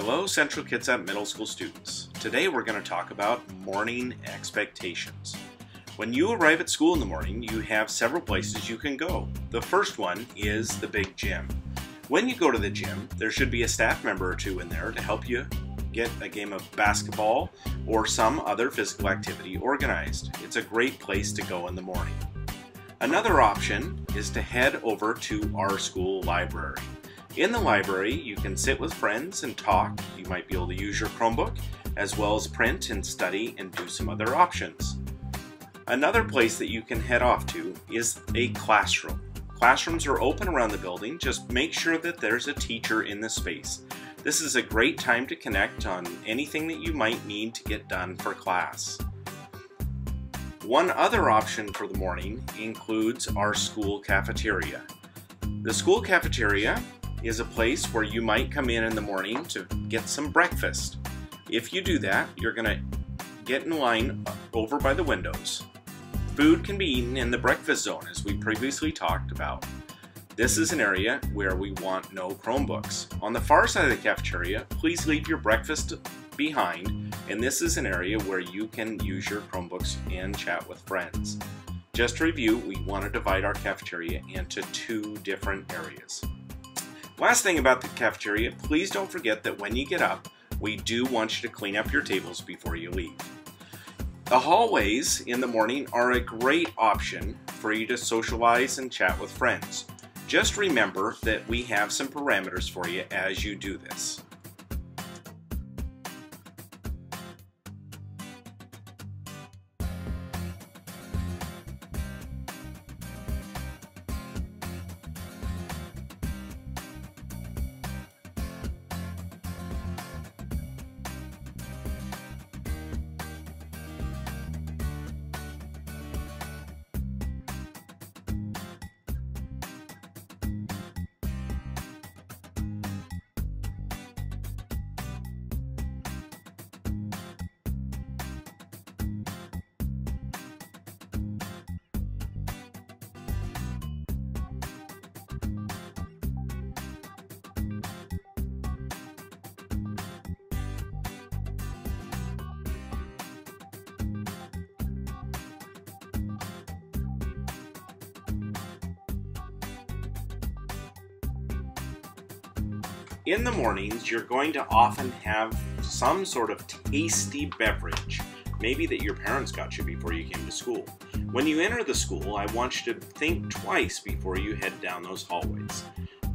Hello, Central Kitsap Middle School students. Today we're going to talk about morning expectations. When you arrive at school in the morning, you have several places you can go. The first one is the big gym. When you go to the gym, there should be a staff member or two in there to help you get a game of basketball or some other physical activity organized. It's a great place to go in the morning. Another option is to head over to our school library. In the library, you can sit with friends and talk. You might be able to use your Chromebook, as well as print and study and do some other options. Another place that you can head off to is a classroom. Classrooms are open around the building, just make sure that there's a teacher in the space. This is a great time to connect on anything that you might need to get done for class. One other option for the morning includes our school cafeteria. The school cafeteria is a place where you might come in in the morning to get some breakfast. If you do that, you're going to get in line over by the windows. Food can be eaten in the breakfast zone, as we previously talked about. This is an area where we want no Chromebooks. On the far side of the cafeteria, please leave your breakfast behind, and this is an area where you can use your Chromebooks and chat with friends. Just to review, we want to divide our cafeteria into two different areas. Last thing about the cafeteria, please don't forget that when you get up, we do want you to clean up your tables before you leave. The hallways in the morning are a great option for you to socialize and chat with friends. Just remember that we have some parameters for you as you do this. In the mornings, you're going to often have some sort of tasty beverage, maybe that your parents got you before you came to school. When you enter the school, I want you to think twice before you head down those hallways.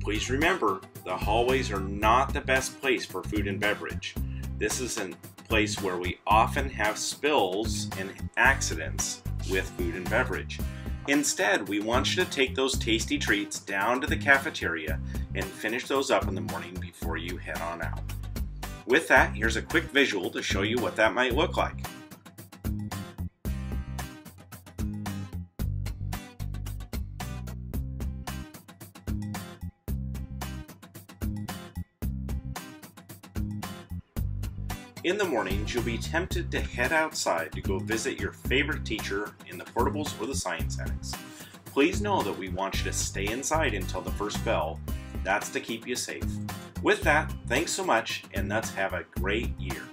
Please remember, the hallways are not the best place for food and beverage. This is a place where we often have spills and accidents with food and beverage. Instead, we want you to take those tasty treats down to the cafeteria and finish those up in the morning head on out. With that, here's a quick visual to show you what that might look like. In the mornings, you'll be tempted to head outside to go visit your favorite teacher in the portables or the science annex. Please know that we want you to stay inside until the first bell. That's to keep you safe. With that, thanks so much, and let's have a great year.